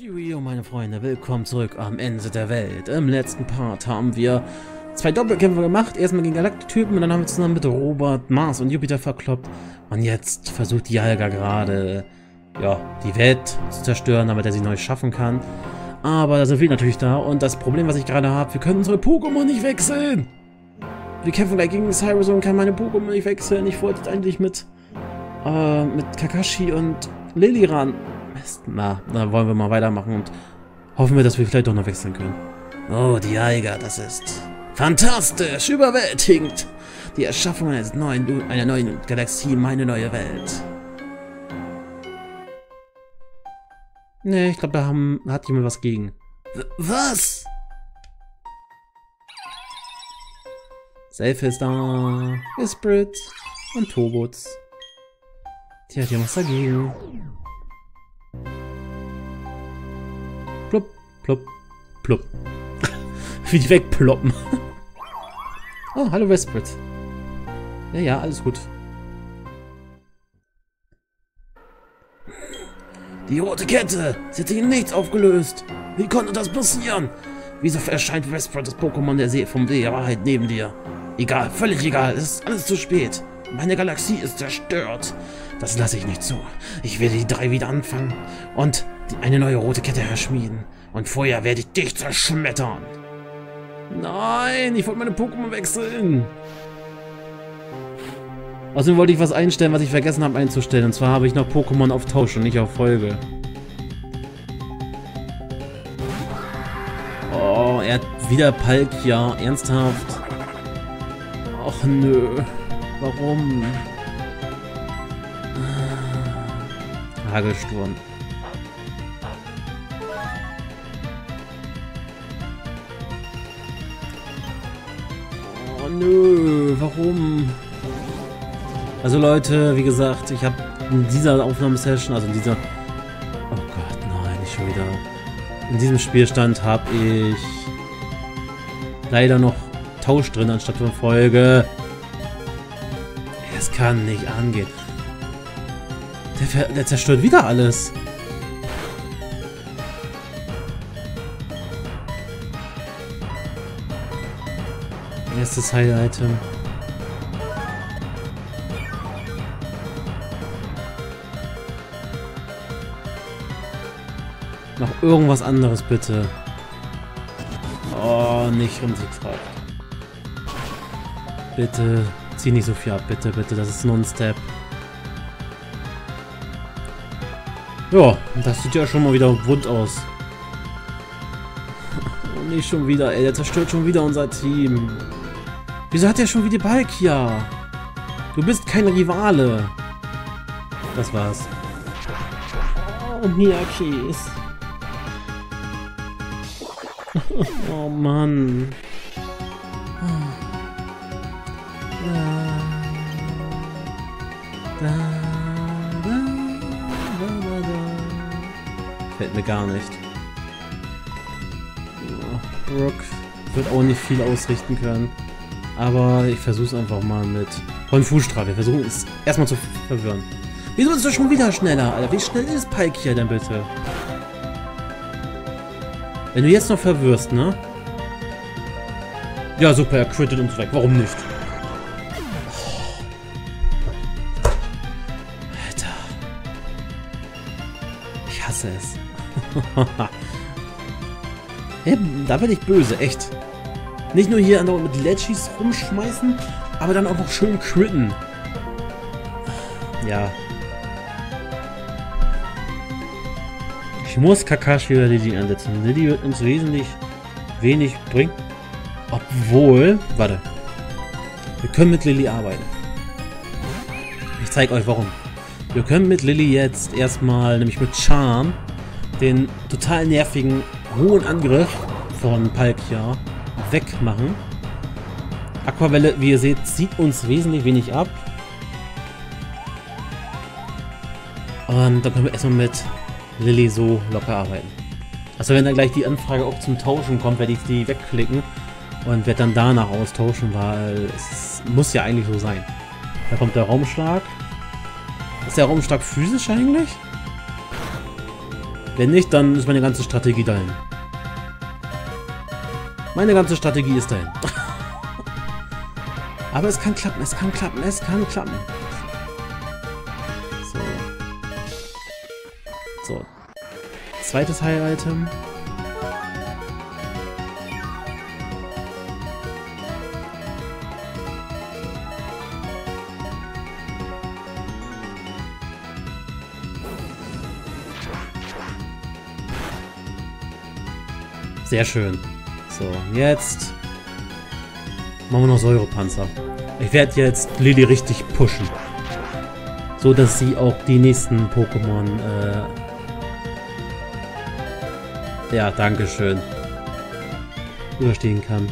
Cheerio, meine Freunde, willkommen zurück am Ende der Welt. Im letzten Part haben wir zwei Doppelkämpfe gemacht. Erstmal gegen Galaktiktypen und dann haben wir zusammen mit Robert, Mars und Jupiter verkloppt. Und jetzt versucht die Alga gerade, ja, die Welt zu zerstören, damit er sie neu schaffen kann. Aber da sind wir natürlich da und das Problem, was ich gerade habe, wir können unsere Pokémon nicht wechseln. Wir kämpfen gleich gegen Cyrus und kann meine Pokémon nicht wechseln. Ich wollte eigentlich mit, äh, mit Kakashi und Lily ran. Mist, na, dann wollen wir mal weitermachen und hoffen wir, dass wir vielleicht doch noch wechseln können. Oh, die Eiger, das ist fantastisch, überwältigend. Die Erschaffung eines neuen, einer neuen Galaxie, meine neue Welt. Nee, ich glaube, da haben, hat jemand was gegen. W was? Safe ist da. Esprit und Tobots. Die hat ja was dagegen. Plupp, plupp. Wie die wegploppen. oh, hallo Westbrit. Ja, ja, alles gut. Die rote Kette! Sie hat sich in nichts aufgelöst! Wie konnte das passieren? Wieso erscheint Westbrit das Pokémon der See vom See der Wahrheit neben dir? Egal, völlig egal, es ist alles zu spät. Meine Galaxie ist zerstört. Das lasse ich nicht zu. Ich werde die drei wieder anfangen und eine neue rote Kette erschmieden. Und vorher werde ich dich zerschmettern. Nein, ich wollte meine Pokémon wechseln. Außerdem wollte ich was einstellen, was ich vergessen habe einzustellen. Und zwar habe ich noch Pokémon auf Tausch und nicht auf Folge. Oh, er hat wieder Palkia. Ernsthaft? Och nö. Warum? Hagelsturm. Nö, warum? Also Leute, wie gesagt, ich habe in dieser Aufnahmesession, also in dieser... Oh Gott, nein, nicht schon wieder. In diesem Spielstand habe ich leider noch Tausch drin anstatt von Folge. Es kann nicht angehen. Der, der zerstört wieder alles. Erstes Heil-Item. Noch irgendwas anderes, bitte. Oh, nicht Unsiegkraft. Bitte, zieh nicht so viel ab, bitte, bitte. Das ist nur ein Step. Ja, das sieht ja schon mal wieder wund aus. Und nicht schon wieder, ey. Der zerstört schon wieder unser Team. Wieso hat er schon wieder Balkia? Du bist kein Rivale. Das war's. Oh, Miyakis. oh Mann. Da, da, da, Fällt mir gar nicht. Brooke wird auch nicht viel ausrichten können. Aber ich versuche es einfach mal mit Konfusstrafe. Wir versuchen es erstmal zu verwirren. Wieso ist das schon wieder schneller, Alter? Wie schnell ist Pike hier denn bitte? Wenn du jetzt noch verwirrst, ne? Ja, super, er crittet uns weg. Warum nicht? Alter. Ich hasse es. hey, da werde ich böse, echt. Nicht nur hier mit Legis rumschmeißen, aber dann auch noch schön critten. Ja, Ich muss Kakashi oder Lily ansetzen. Lily wird uns wesentlich wenig bringen. Obwohl, warte. Wir können mit Lily arbeiten. Ich zeige euch warum. Wir können mit Lily jetzt erstmal, nämlich mit Charm, den total nervigen hohen Angriff von Palkia wegmachen. Aquavelle, wie ihr seht, zieht uns wesentlich wenig ab. Und dann können wir erstmal mit Lilly so locker arbeiten. Also wenn dann gleich die Anfrage auch zum Tauschen kommt, werde ich die wegklicken und werde dann danach austauschen, weil es muss ja eigentlich so sein. Da kommt der Raumschlag. Ist der Raumschlag physisch eigentlich? Wenn nicht, dann ist meine ganze Strategie dahin. Meine ganze Strategie ist dahin. Aber es kann klappen, es kann klappen, es kann klappen. So. So. Zweites High-Item. Sehr schön. So, jetzt machen wir noch Säurepanzer. Ich werde jetzt Lily richtig pushen. So, dass sie auch die nächsten Pokémon, äh... Ja, dankeschön. Überstehen kann.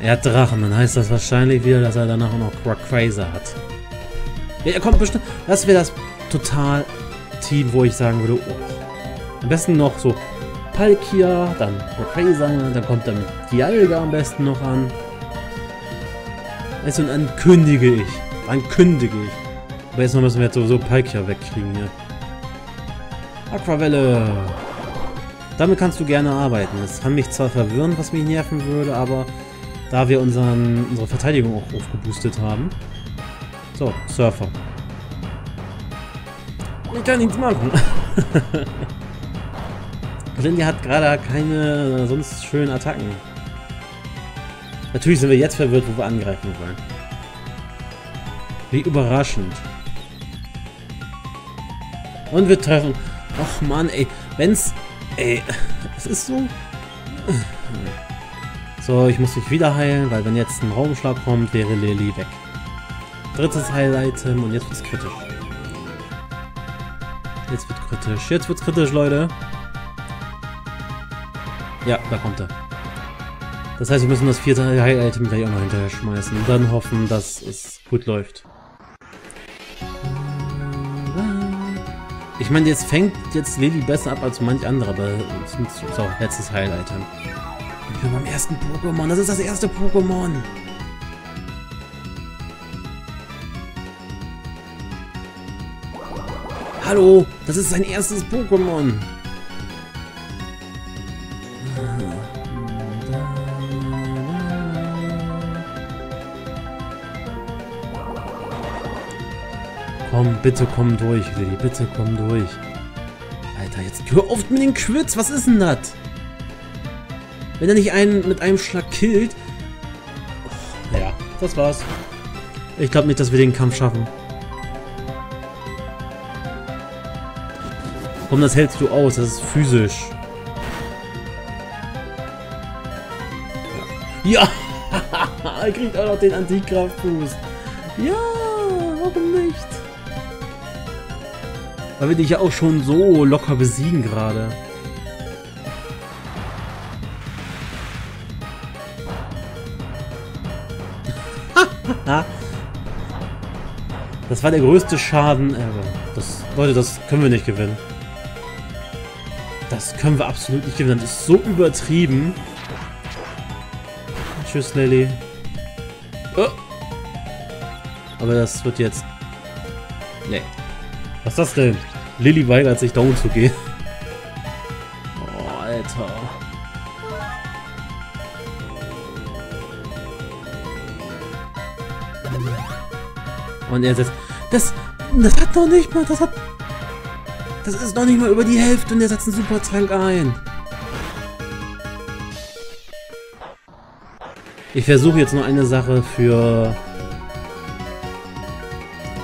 Er hat Drachen, dann heißt das wahrscheinlich wieder, dass er danach noch Quaquazer hat. Ja, er kommt bestimmt... Das wäre das total Team, wo ich sagen würde, oh. Am besten noch so Palkia, dann Rayquaza, dann kommt dann Dialga am besten noch an. Also dann kündige ich. Dann kündige ich. Aber jetzt müssen wir jetzt sowieso Palkia wegkriegen hier. Aquavelle. Damit kannst du gerne arbeiten. Das kann mich zwar verwirren, was mich nerven würde, aber da wir unseren, unsere Verteidigung auch aufgeboostet haben. So, Surfer. Ich kann nichts machen. Lindy hat gerade keine sonst schönen Attacken. Natürlich sind wir jetzt verwirrt, wo wir angreifen wollen. Wie überraschend. Und wir treffen... Och Mann, ey. Wenn's... Ey, es ist so... So, ich muss mich wieder heilen, weil wenn jetzt ein Raumschlag kommt, wäre Lily weg. Drittes Heil-Item und jetzt wird's kritisch. Jetzt wird kritisch. Jetzt wird's kritisch, Leute. Ja, da kommt er. Das heißt, wir müssen das vierte High-Item gleich auch noch hinterher schmeißen und dann hoffen, dass es gut läuft. Ich meine, jetzt fängt jetzt Lily besser ab als manch andere, aber so, letztes Heil-Item. Ich bin beim ersten Pokémon. Das ist das erste Pokémon. Hallo, das ist sein erstes Pokémon. Komm, bitte komm durch, Lilly. Bitte komm durch. Alter, jetzt hör auf mit den Quits. Was ist denn das? Wenn er nicht einen mit einem Schlag killt. Oh, ja, das war's. Ich glaube nicht, dass wir den Kampf schaffen. Komm, das hältst du aus. Das ist physisch. Ja! er kriegt auch noch den Antikraftboost. Ja, warum nicht? Weil wir dich ja auch schon so locker besiegen gerade. das war der größte Schaden. Das, Leute, das können wir nicht gewinnen. Das können wir absolut nicht gewinnen. Das ist so übertrieben. Tschüss, Lily. Oh. Aber das wird jetzt... Nee. Was ist das denn? Lilly weigert sich down zu gehen. Oh, Alter. Und er setzt... Das, das hat noch nicht mal... Das hat... Das ist noch nicht mal über die Hälfte und er setzt einen super Trank ein. Ich versuche jetzt nur eine Sache für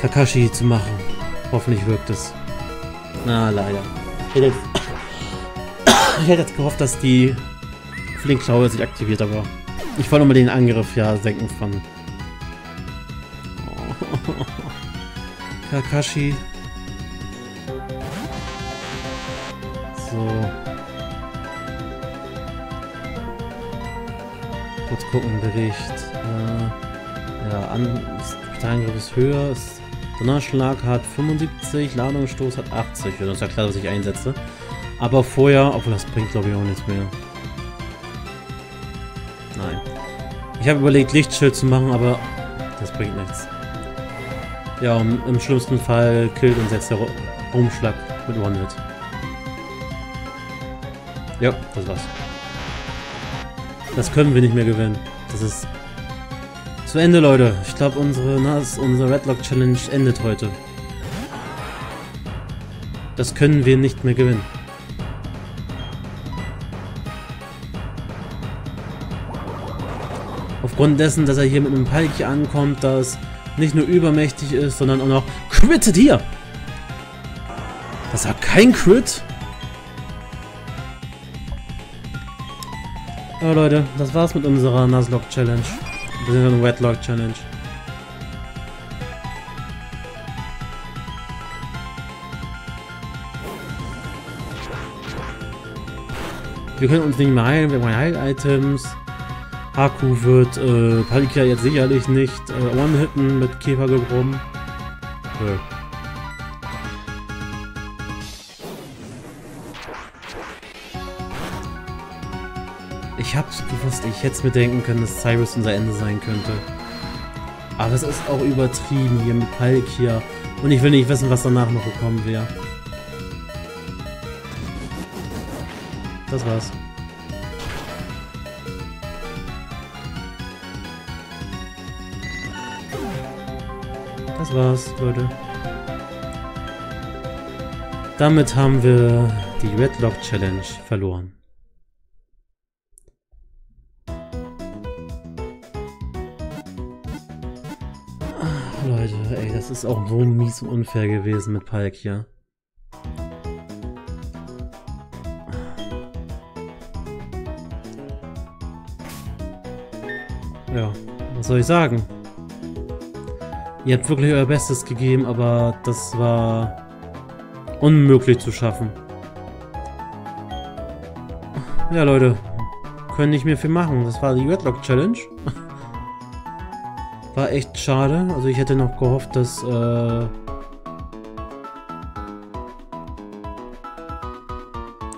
Kakashi zu machen. Hoffentlich wirkt es. Na, leider. Ich hätte, jetzt, ich hätte jetzt gehofft, dass die Flinkklaue sich aktiviert, aber ich wollte mal den Angriff ja senken von. Kakashi. So. Kurz gucken, Bericht. Äh, ja, an, der Angriff ist höher, ist Donnerschlag hat 75, Ladungsstoß hat 80. Ja, das ist ja klar, dass ich einsetze. Aber vorher, obwohl das bringt glaube ich auch nichts mehr. Nein. Ich habe überlegt, Lichtschild zu machen, aber das bringt nichts. Ja, im, im schlimmsten Fall killt und setzt der Rumschlag mit One-Hit. Ja, das war's. Das können wir nicht mehr gewinnen. Das ist zu Ende, Leute. Ich glaube, unsere, unsere Redlock Challenge endet heute. Das können wir nicht mehr gewinnen. Aufgrund dessen, dass er hier mit einem Palki ankommt, das nicht nur übermächtig ist, sondern auch noch crittet hier. Das war kein Crit. Ja, Leute, das war's mit unserer Nuzlocke Challenge. Beziehungsweise Wetlock Challenge. Wir können uns nicht mehr heilen, wir haben Heil-Items. Haku wird äh, Palika jetzt sicherlich nicht äh, One-Hitten mit Käfergebrumm. Ja. Ich hab's gewusst, ich hätte es mir denken können, dass Cyrus unser Ende sein könnte. Aber es ist auch übertrieben hier mit Palkia. Und ich will nicht wissen, was danach noch gekommen wäre. Das war's. Das war's, Leute. Damit haben wir die Redlock Challenge verloren. Leute, ey, das ist auch so mies und unfair gewesen mit Palkia. Ja, was soll ich sagen? Ihr habt wirklich euer Bestes gegeben, aber das war unmöglich zu schaffen. Ja, Leute, können nicht mehr viel machen. Das war die Redlock Challenge. War echt schade. Also ich hätte noch gehofft, dass... Äh,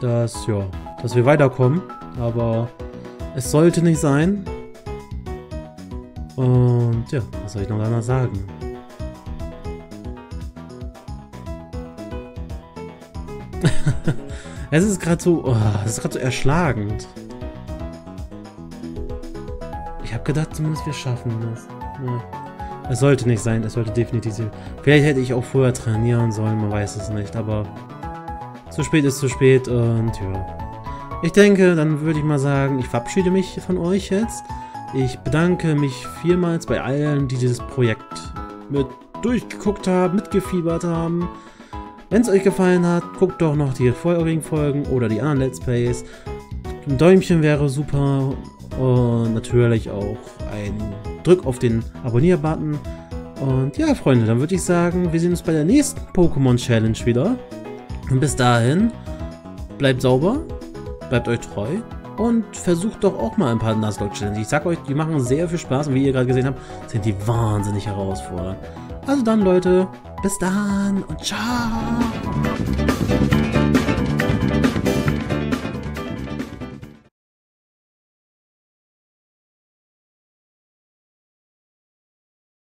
dass, ja, dass wir weiterkommen. Aber es sollte nicht sein. Und ja, was soll ich noch danach sagen? es ist gerade so, oh, es ist gerade so erschlagend. Ich habe gedacht, zumindest wir schaffen das. Es sollte nicht sein, es sollte definitiv sein. Vielleicht hätte ich auch vorher trainieren sollen, man weiß es nicht, aber zu spät ist zu spät und ja. Ich denke, dann würde ich mal sagen, ich verabschiede mich von euch jetzt. Ich bedanke mich vielmals bei allen, die dieses Projekt mit durchgeguckt haben, mitgefiebert haben. Wenn es euch gefallen hat, guckt doch noch die vorherigen Folgen oder die anderen Let's Plays. Ein Däumchen wäre super und natürlich auch ein Drück auf den Abonnier-Button. Und ja, Freunde, dann würde ich sagen, wir sehen uns bei der nächsten Pokémon Challenge wieder. Und bis dahin, bleibt sauber, bleibt euch treu und versucht doch auch mal ein paar Nuzlocke-Challenge. Ich sag euch, die machen sehr viel Spaß und wie ihr gerade gesehen habt, sind die wahnsinnig herausfordernd. Also dann, Leute, bis dann und ciao!